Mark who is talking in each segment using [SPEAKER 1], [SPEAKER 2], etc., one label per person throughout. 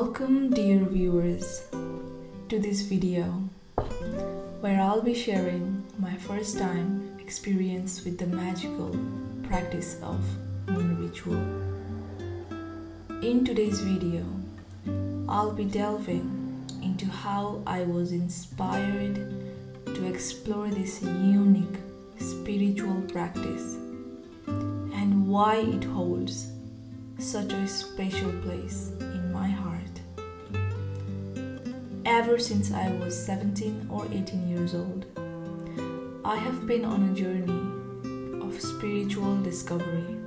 [SPEAKER 1] Welcome, dear viewers, to this video where I'll be sharing my first time experience with the magical practice of moon ritual. In today's video, I'll be delving into how I was inspired to explore this unique spiritual practice and why it holds such a special place Ever since I was 17 or 18 years old, I have been on a journey of spiritual discovery,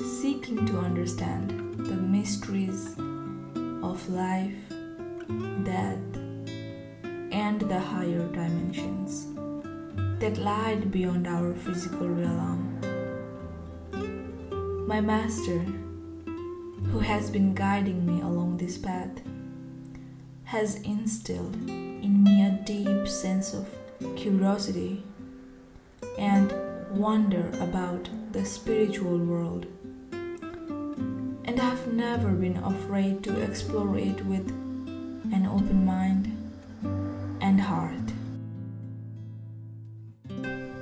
[SPEAKER 1] seeking to understand the mysteries of life, death, and the higher dimensions that lied beyond our physical realm. My master, who has been guiding me along this path, has instilled in me a deep sense of curiosity and wonder about the spiritual world. And I've never been afraid to explore it with an open mind and heart.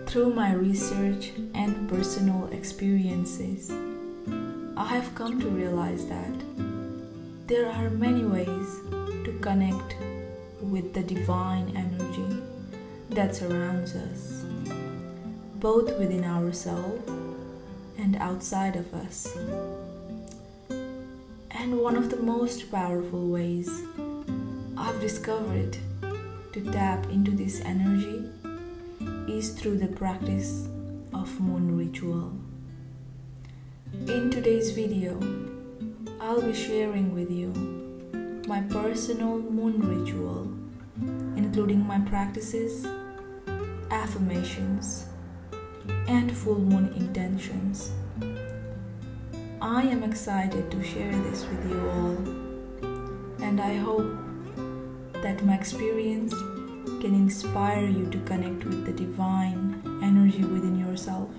[SPEAKER 1] Through my research and personal experiences, I have come to realize that there are many ways connect with the divine energy that surrounds us, both within ourselves and outside of us. And one of the most powerful ways I've discovered to tap into this energy is through the practice of moon ritual. In today's video, I'll be sharing with you my personal moon ritual, including my practices, affirmations, and full moon intentions. I am excited to share this with you all, and I hope that my experience can inspire you to connect with the divine energy within yourself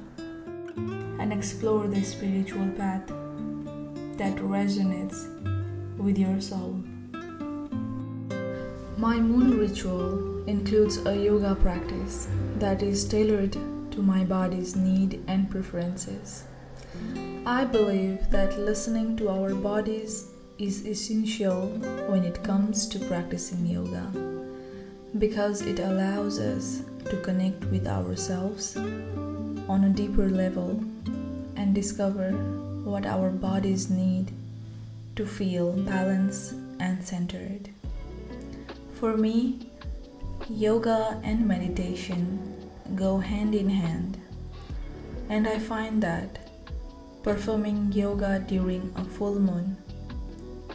[SPEAKER 1] and explore the spiritual path that resonates with your soul. My moon ritual includes a yoga practice that is tailored to my body's need and preferences. I believe that listening to our bodies is essential when it comes to practicing yoga because it allows us to connect with ourselves on a deeper level and discover what our bodies need to feel balanced and centered. For me, yoga and meditation go hand in hand, and I find that performing yoga during a full moon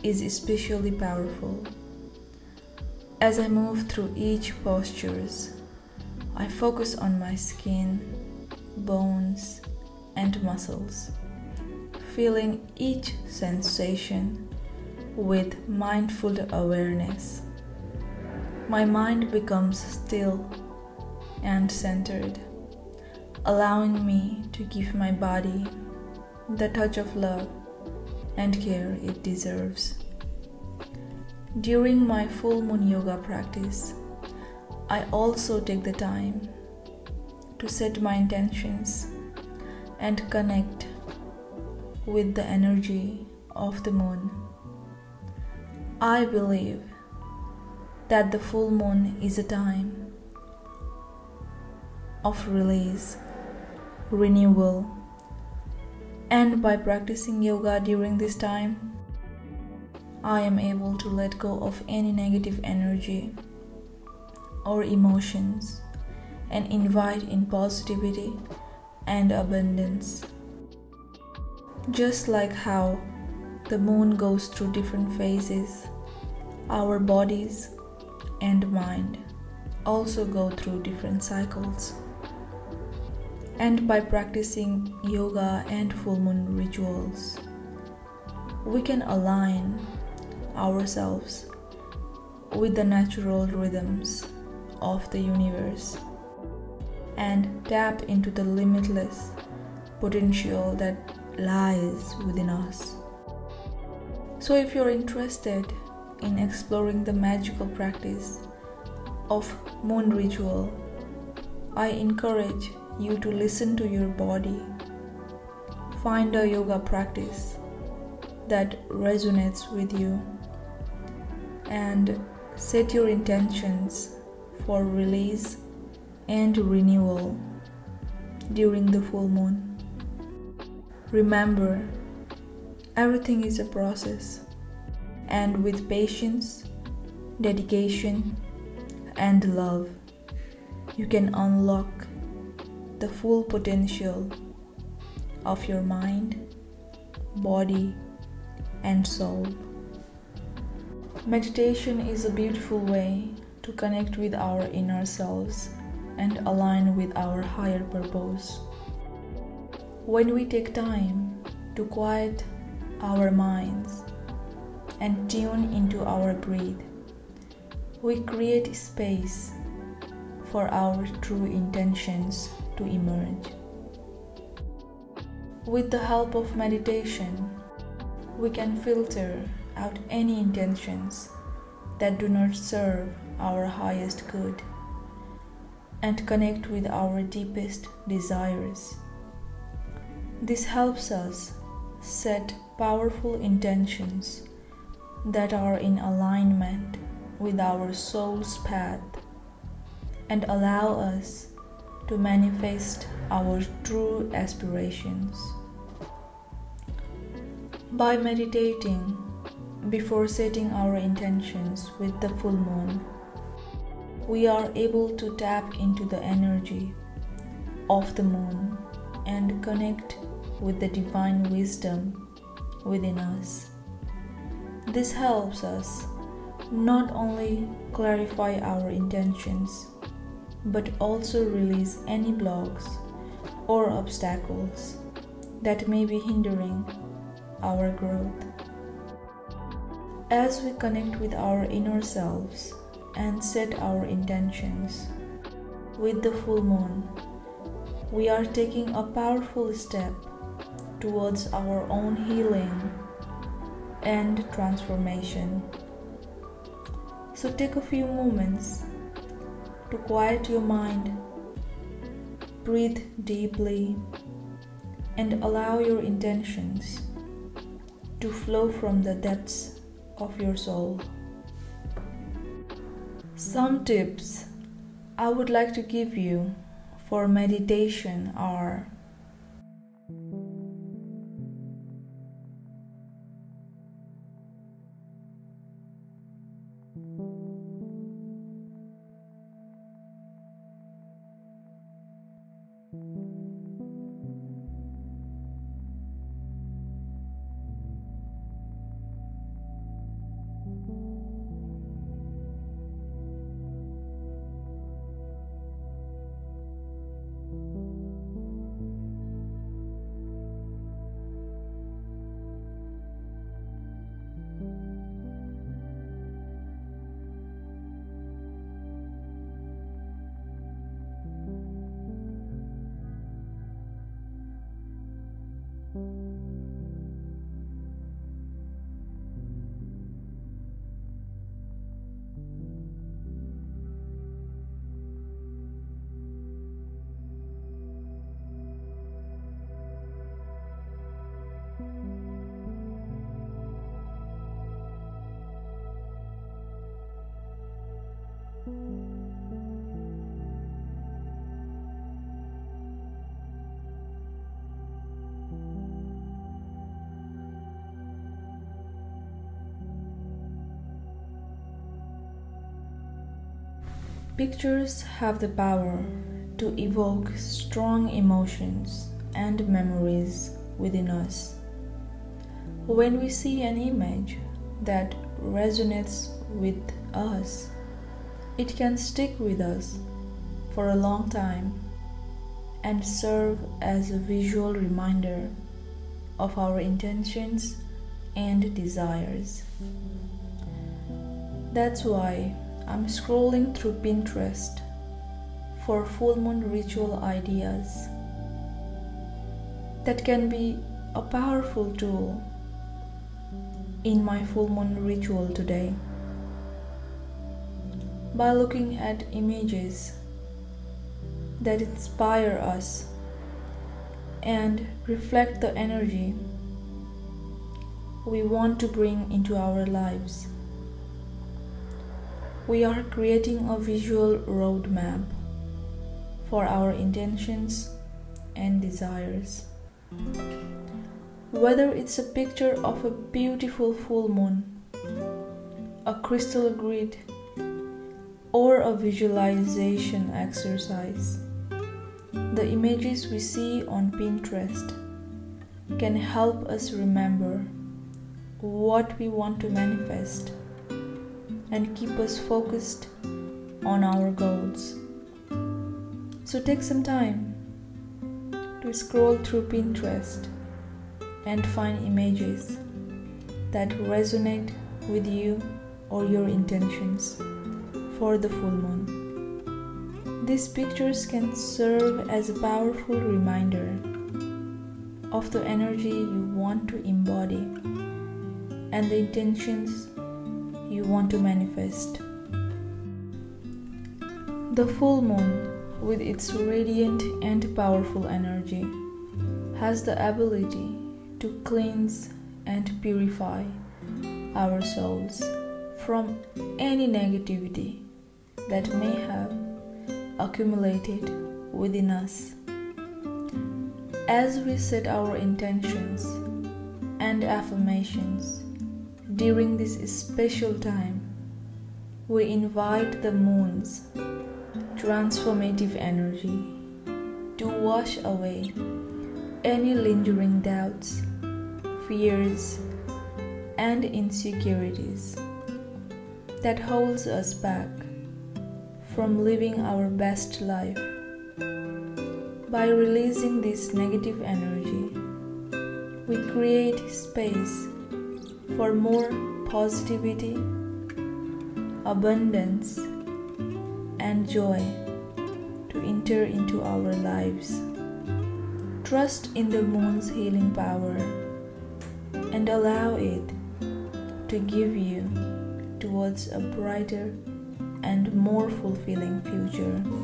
[SPEAKER 1] is especially powerful. As I move through each postures, I focus on my skin, bones, and muscles, feeling each sensation with mindful awareness. My mind becomes still and centered, allowing me to give my body the touch of love and care it deserves. During my full moon yoga practice, I also take the time to set my intentions and connect with the energy of the moon. I believe that the full moon is a time of release, renewal, and by practicing yoga during this time, I am able to let go of any negative energy or emotions and invite in positivity and abundance. Just like how the moon goes through different phases, our bodies and mind also go through different cycles. And by practicing yoga and full moon rituals, we can align ourselves with the natural rhythms of the universe and tap into the limitless potential that lies within us. So, if you're interested in exploring the magical practice of moon ritual, I encourage you to listen to your body. Find a yoga practice that resonates with you and set your intentions for release and renewal during the full moon. Remember, everything is a process, and with patience, dedication, and love, you can unlock the full potential of your mind, body, and soul. Meditation is a beautiful way to connect with our inner selves and align with our higher purpose. When we take time to quiet our minds and tune into our breath, we create space for our true intentions to emerge. With the help of meditation, we can filter out any intentions that do not serve our highest good and connect with our deepest desires. This helps us set powerful intentions that are in alignment with our soul's path and allow us to manifest our true aspirations. By meditating before setting our intentions with the full moon, we are able to tap into the energy of the moon and connect with the divine wisdom within us. This helps us not only clarify our intentions but also release any blocks or obstacles that may be hindering our growth. As we connect with our inner selves and set our intentions with the full moon, we are taking a powerful step towards our own healing and transformation. So take a few moments to quiet your mind, breathe deeply, and allow your intentions to flow from the depths of your soul. Some tips I would like to give you for meditation are Pictures have the power to evoke strong emotions and memories within us. When we see an image that resonates with us, it can stick with us for a long time and serve as a visual reminder of our intentions and desires. That's why I'm scrolling through Pinterest for full moon ritual ideas that can be a powerful tool in my full moon ritual today by looking at images that inspire us and reflect the energy we want to bring into our lives. We are creating a visual roadmap for our intentions and desires. Whether it's a picture of a beautiful full moon, a crystal grid, or a visualization exercise, the images we see on Pinterest can help us remember what we want to manifest and keep us focused on our goals. So take some time to scroll through Pinterest and find images that resonate with you or your intentions for the full moon. These pictures can serve as a powerful reminder of the energy you want to embody and the intentions want to manifest. The full moon, with its radiant and powerful energy, has the ability to cleanse and purify our souls from any negativity that may have accumulated within us. As we set our intentions and affirmations during this special time, we invite the moon's transformative energy to wash away any lingering doubts, fears, and insecurities that holds us back from living our best life. By releasing this negative energy, we create space for more positivity, abundance, and joy to enter into our lives. Trust in the moon's healing power and allow it to give you towards a brighter and more fulfilling future.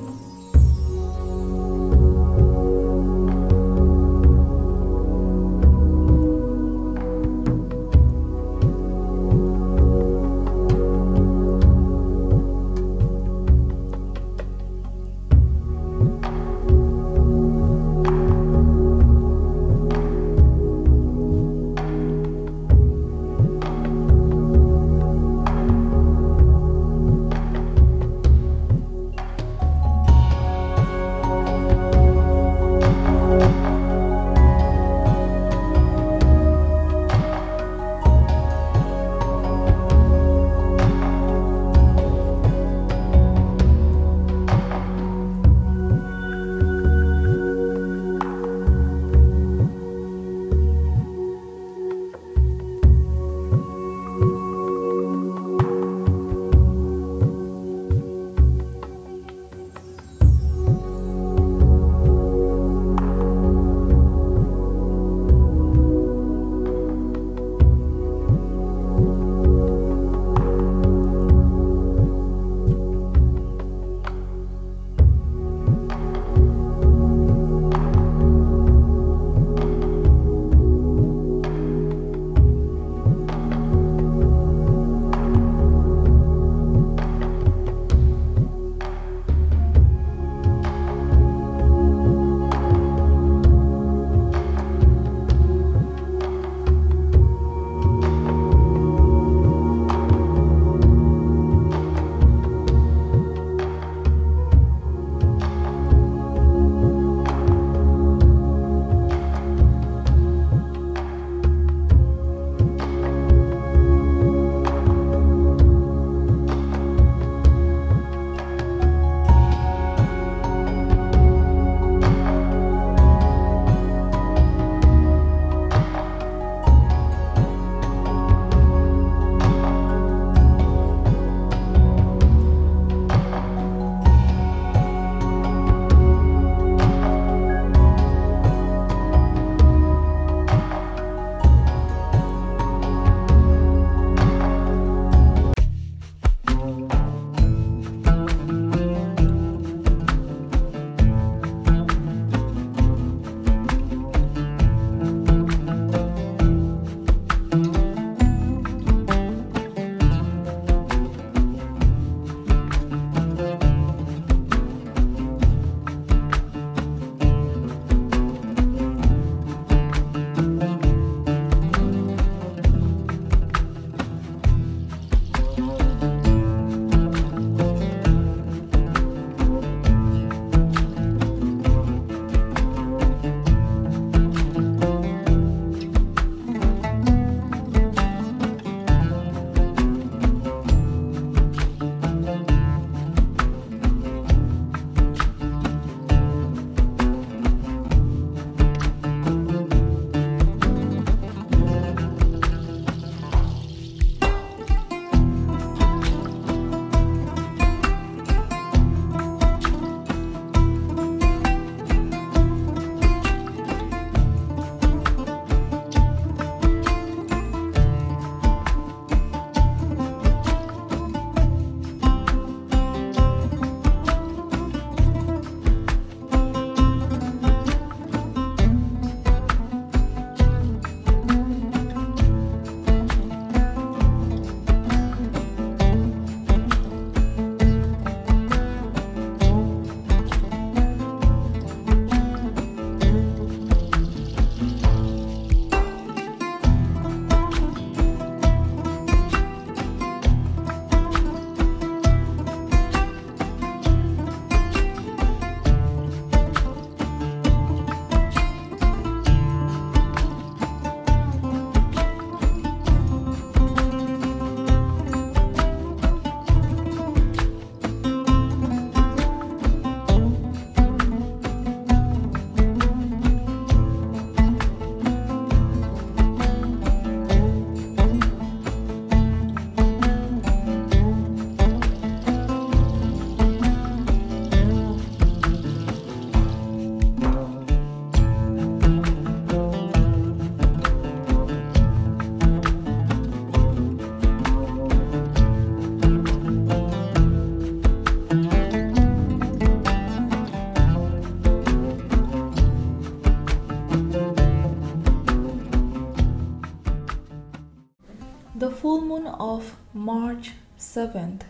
[SPEAKER 1] 7th,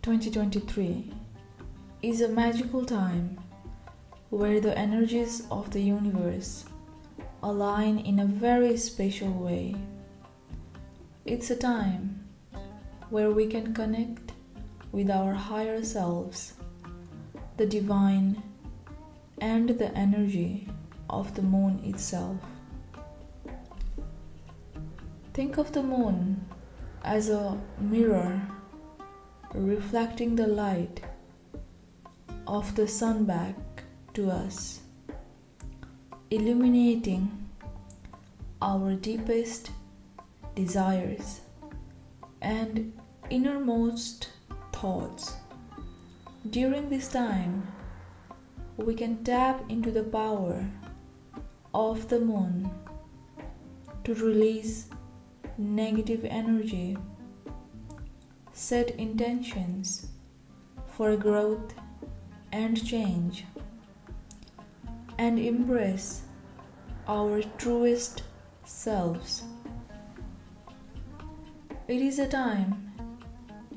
[SPEAKER 1] 2023 is a magical time where the energies of the universe align in a very special way. It's a time where we can connect with our higher selves, the divine, and the energy of the moon itself. Think of the moon as a mirror reflecting the light of the sun back to us, illuminating our deepest desires and innermost thoughts. During this time, we can tap into the power of the moon to release negative energy, set intentions for growth and change, and embrace our truest selves. It is a time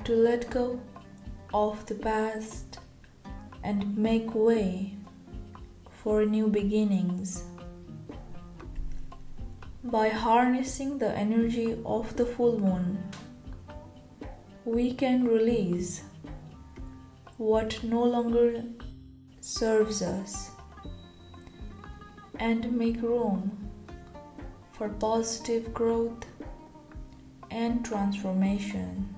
[SPEAKER 1] to let go of the past and make way for new beginnings. By harnessing the energy of the full moon, we can release what no longer serves us and make room for positive growth and transformation.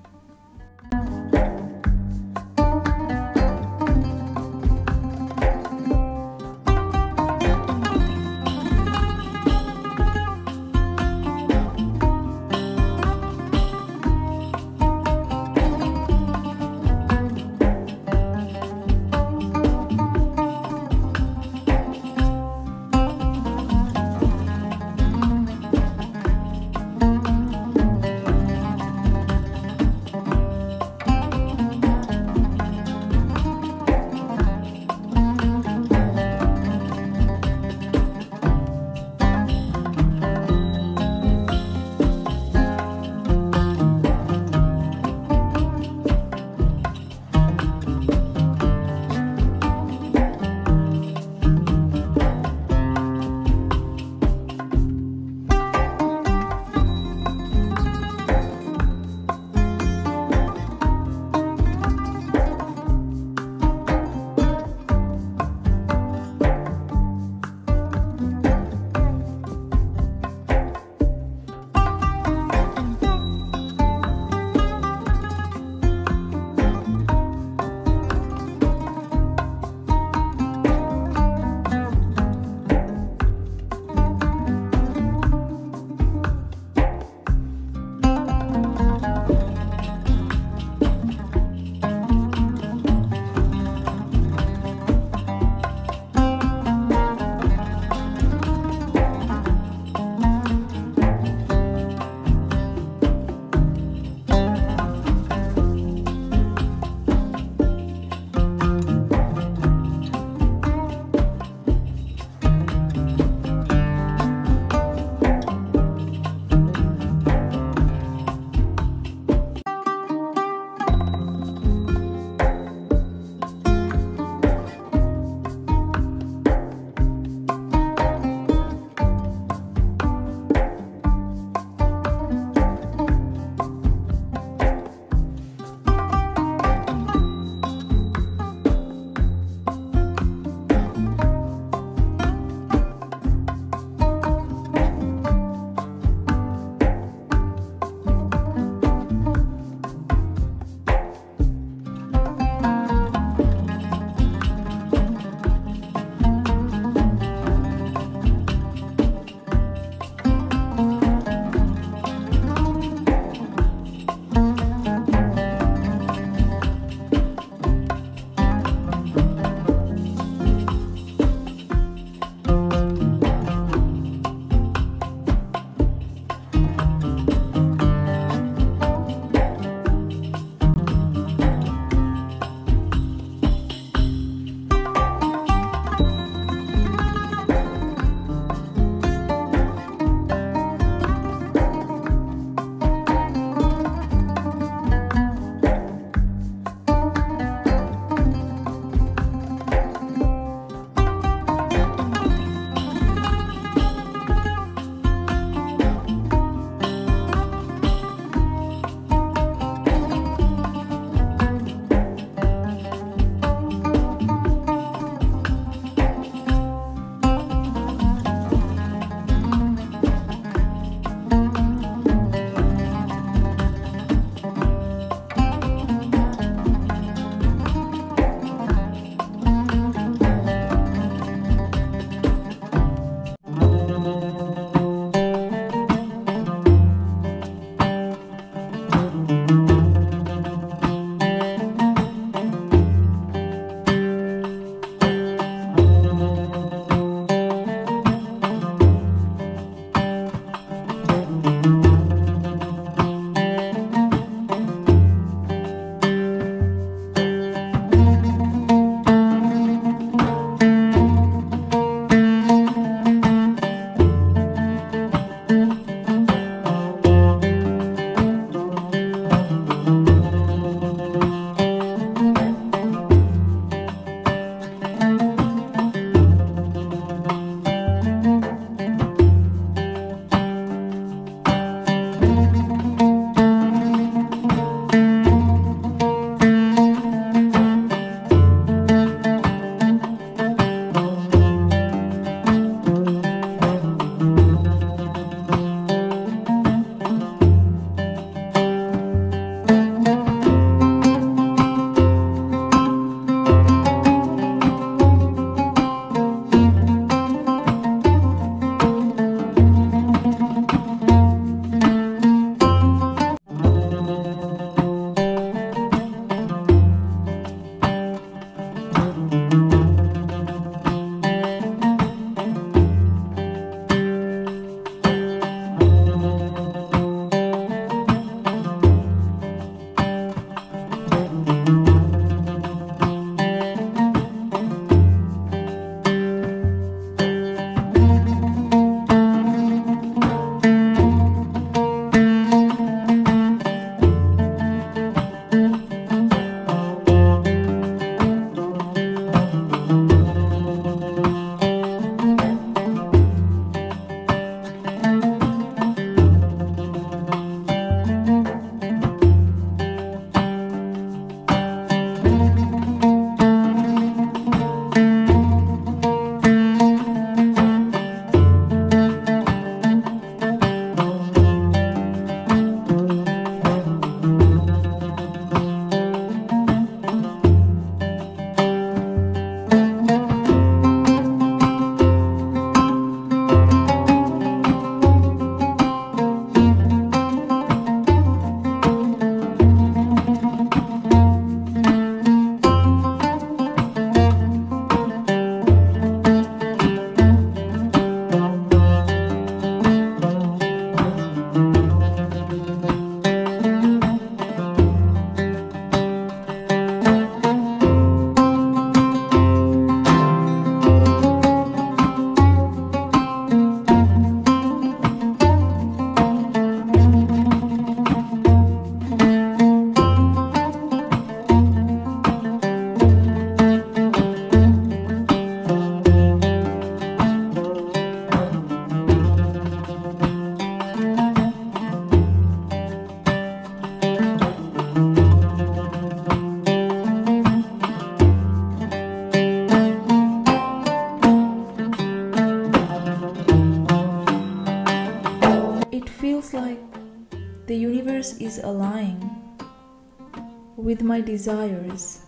[SPEAKER 1] Desires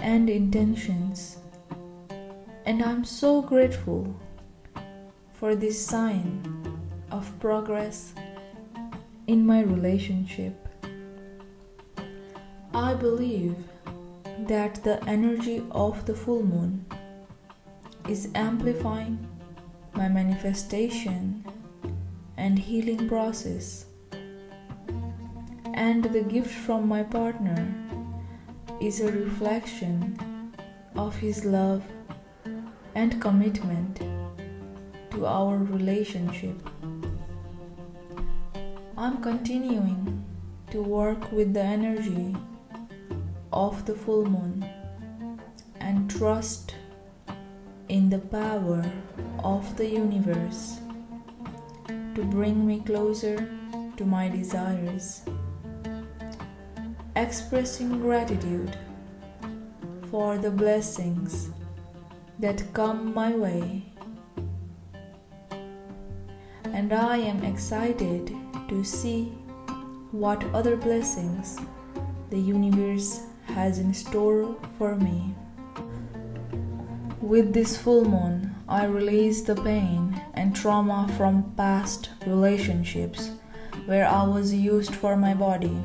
[SPEAKER 1] and intentions, and I'm so grateful for this sign of progress in my relationship. I believe that the energy of the full moon is amplifying my manifestation and healing process. And the gift from my partner is a reflection of his love and commitment to our relationship. I'm continuing to work with the energy of the full moon and trust in the power of the universe to bring me closer to my desires. Expressing gratitude for the blessings that come my way. And I am excited to see what other blessings the universe has in store for me. With this full moon, I release the pain and trauma from past relationships where I was used for my body.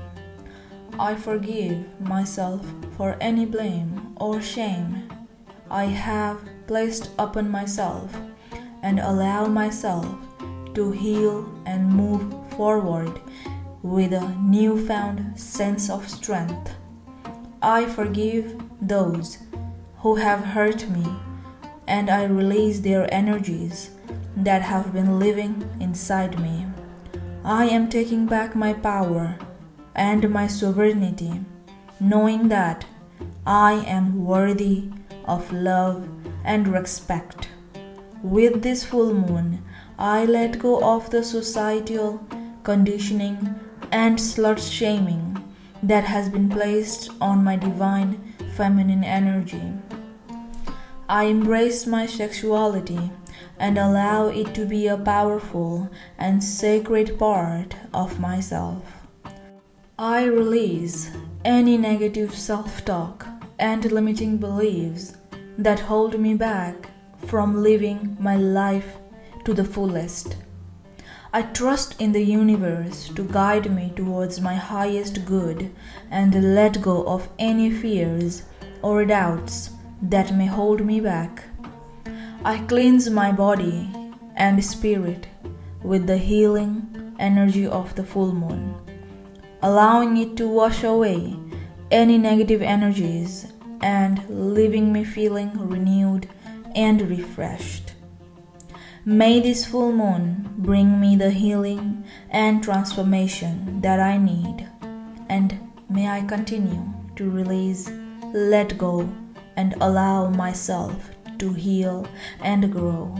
[SPEAKER 1] I forgive myself for any blame or shame I have placed upon myself and allow myself to heal and move forward with a newfound sense of strength. I forgive those who have hurt me and I release their energies that have been living inside me. I am taking back my power and my sovereignty, knowing that I am worthy of love and respect. With this full moon, I let go of the societal conditioning and slut shaming that has been placed on my divine feminine energy. I embrace my sexuality and allow it to be a powerful and sacred part of myself. I release any negative self talk and limiting beliefs that hold me back from living my life to the fullest. I trust in the universe to guide me towards my highest good and let go of any fears or doubts that may hold me back. I cleanse my body and spirit with the healing energy of the full moon, allowing it to wash away any negative energies and leaving me feeling renewed and refreshed. May this full moon bring me the healing and transformation that I need, and may I continue to release, let go, and allow myself to heal and grow.